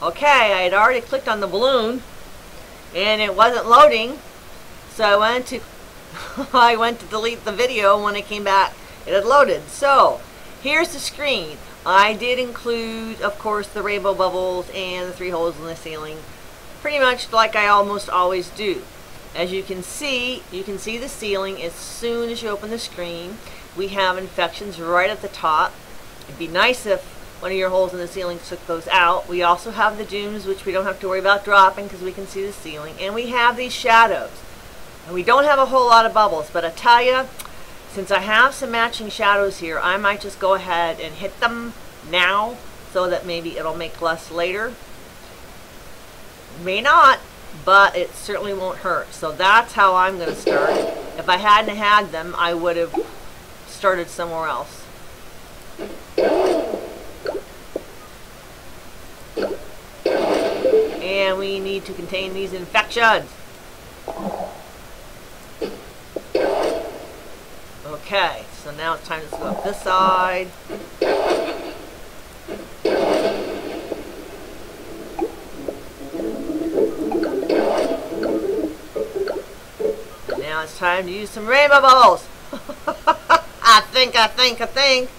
Okay, I had already clicked on the balloon and it wasn't loading. So I went to I went to delete the video when I came back it had loaded. So here's the screen. I did include of course the rainbow bubbles and the three holes in the ceiling pretty much like I almost always do. As you can see, you can see the ceiling as soon as you open the screen. We have infections right at the top. It'd be nice if one of your holes in the ceiling took those out. We also have the dooms, which we don't have to worry about dropping because we can see the ceiling. And we have these shadows. And we don't have a whole lot of bubbles, but I tell you, since I have some matching shadows here, I might just go ahead and hit them now so that maybe it'll make less later. May not, but it certainly won't hurt. So that's how I'm going to start. If I hadn't had them, I would have started somewhere else. And we need to contain these infections. Okay, so now it's time to go up this side. Now it's time to use some rainbow bubbles. I think, I think, I think.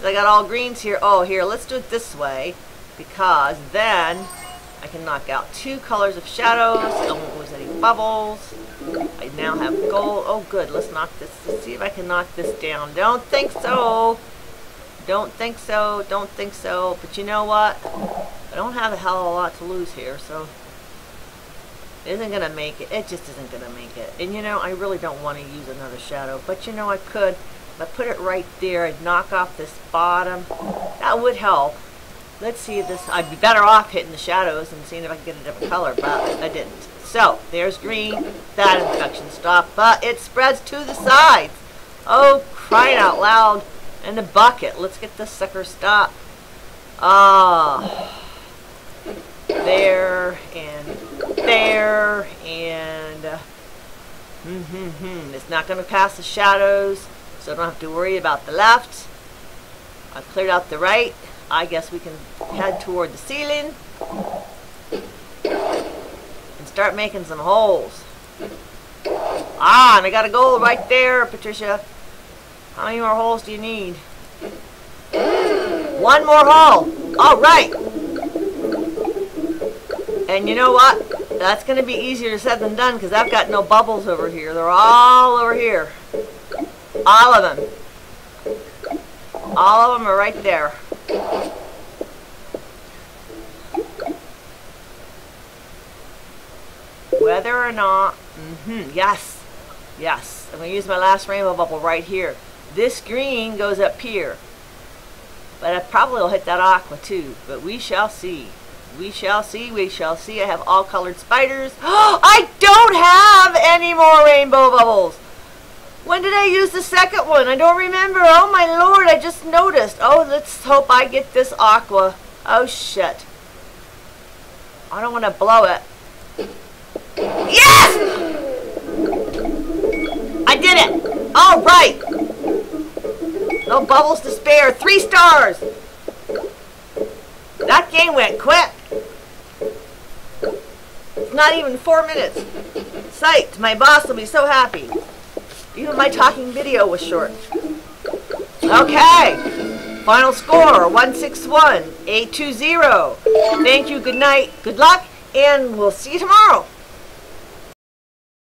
So I got all greens here. Oh, here, let's do it this way. Because then I can knock out two colors of shadows. I won't lose any bubbles. I now have gold. Oh, good. Let's knock this. Let's see if I can knock this down. Don't think so. Don't think so. Don't think so. But you know what? I don't have a hell of a lot to lose here, so isn't going to make it. It just isn't going to make it. And you know, I really don't want to use another shadow. But you know, I could. If I put it right there, I'd knock off this bottom. That would help. Let's see this, I'd be better off hitting the shadows and seeing if I can get a different color, but I didn't. So, there's green. That infection stopped, but it spreads to the sides. Oh, crying out loud. And the bucket. Let's get this sucker stopped. Ah. There, and there, and uh, mm -hmm -hmm. it's not going to pass the shadows, so I don't have to worry about the left. I've cleared out the right. I guess we can head toward the ceiling and start making some holes. Ah, and I got a goal right there, Patricia. How many more holes do you need? One more hole. All right. And you know what? That's going to be easier said than done because I've got no bubbles over here. They're all over here. All of them. All of them are right there. Whether or not, mm-hmm, yes, yes. I'm going to use my last rainbow bubble right here. This green goes up here. But I probably will hit that aqua too. But we shall see. We shall see, we shall see. I have all colored spiders. I don't have any more rainbow bubbles. When did I use the second one? I don't remember. Oh my lord, I just noticed. Oh, let's hope I get this aqua. Oh shit. I don't want to blow it. Yes! I did it! All right! No bubbles to spare. Three stars! That game went quick. It's not even four minutes. Psyched. My boss will be so happy. Even my talking video was short. Okay. Final score, 161, 820. Thank you, good night, good luck, and we'll see you tomorrow.